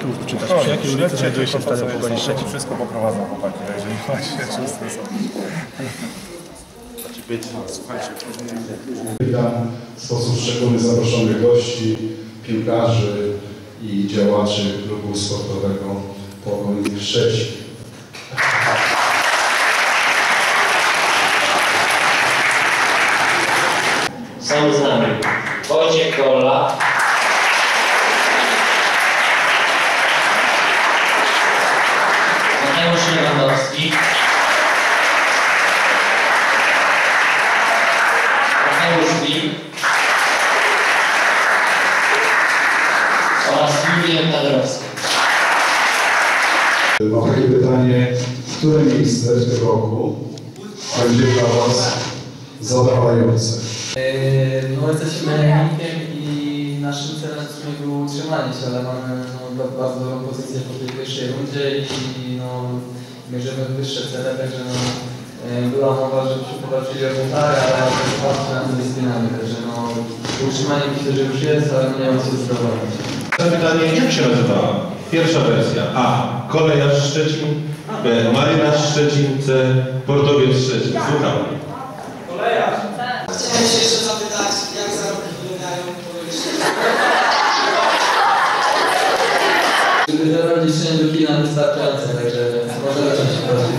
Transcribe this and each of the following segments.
Tu, czytasz. Jakiej ulicy znajduje się stadion Pogoni Szczecin? Wszystko poprowadzą chłopaki, jeżeli macie czyste są. Witam w sposób szczególny zaproszonych gości, piłkarzy i działaczy klubu sportowego Pogoń Szczecin. Są z nami Wojciech Golla, takie pytanie, które miejsce w tym roku będzie dla Was zadowalające? Yy, No jesteśmy rynkiem i naszym celem w sumie było utrzymanie się, ale mamy no, ba- bardzo dobrą pozycję po tej pierwszej rundzie i no, mierzymy wyższe cele, także no, yy, była mowa, żebyśmy powalczyli o ale też patrzę na to dyscyplinami, także no, utrzymanie myślę, że już jest, ale nie ma co zadowolić. Pytanie, jak się nazywa? Pierwsza wersja. A. Kolejarz Szczecin. B. Marynarz Szczecin. C. Portowiec Szczecin. Słucham. Chciałem się jeszcze zapytać, jak zarobki Żeby zarobić się do kina wystarczające, także może zacząć się prosić.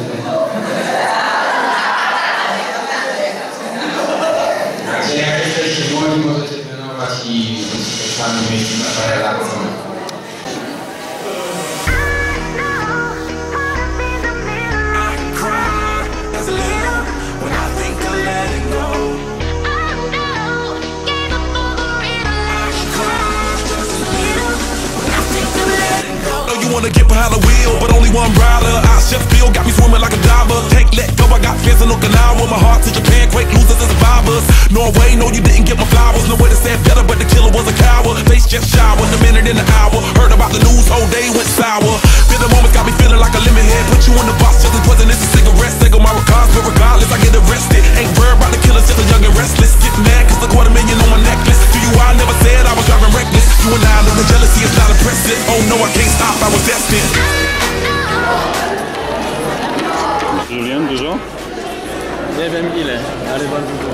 Także jak jesteście młodzi, możecie trenować i sami mieć na relację. know behind the wheel, but only one rider. I chef Bill got me swimming like a diver. Can't let go, I got fans in Okinawa. My heart to Japan, quake losers and survivors. Norway, no, you didn't get my flowers. No way to say better, but the killer was a coward. Face just showered, a minute in the hour. Heard about the news, whole day went sour. Bitter moments got me feeling like a lemon head. Put you in the box, just as it's a cigarette. On my regards, but regardless, I get arrested. Ain't worried Julian, dużo? Nie wiem ile, ale bardzo dużo.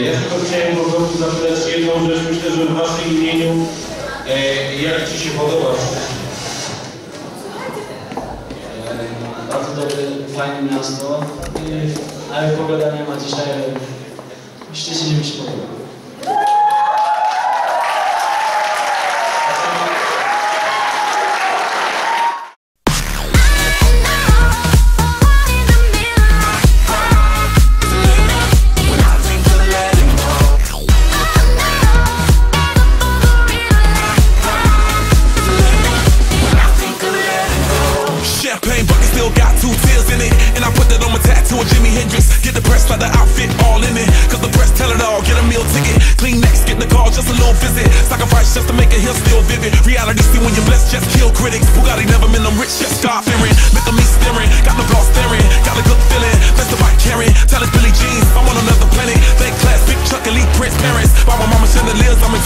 Ja tylko chciałem po prostu zapytać jedną rzecz. Myślę, że w Waszym imieniu e, jak Ci się podoba Szczecin? Bardzo dobre, fajne miasto, i- ale pogadania ma dzisiaj, ale Szczecin mi się podoba. Champagne bucket still got two tears in it. And I put that on my tattoo of Jimi Hendrix. Get the press like the outfit all in it. Cause the press tell it all. Get a meal ticket. Clean next, get the call, just a little visit. Sacrifice just to make it here still vivid. Reality see when you're blessed, just kill critics. Bugatti never been them rich, just start fearing. Look at me staring, got the block staring. Got a good feeling, best of bike carrying. Tell it's Billy Jeans, I'm on another planet. Thank class, big truck, elite prince parents. By my mama chandeliers, I'm in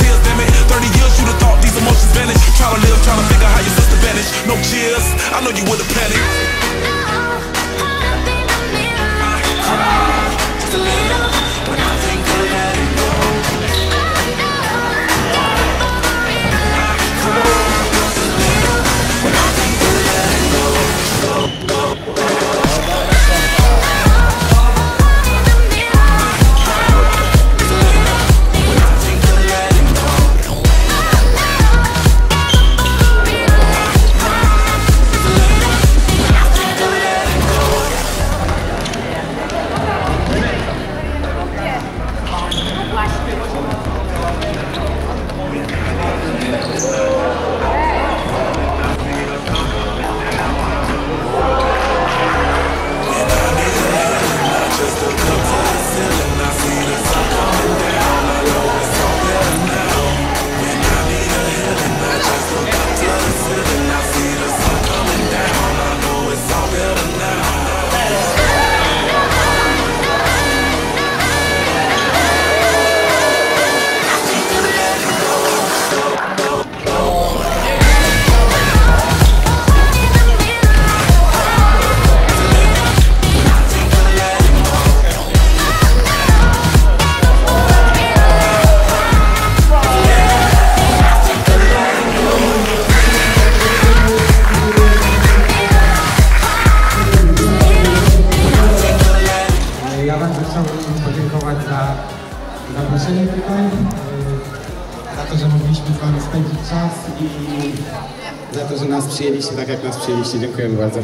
tutaj, e, za to, że mogliśmy z Wami spędzić czas i za to, że nas przyjęliście tak, jak nas przyjęliście. Dziękujemy bardzo.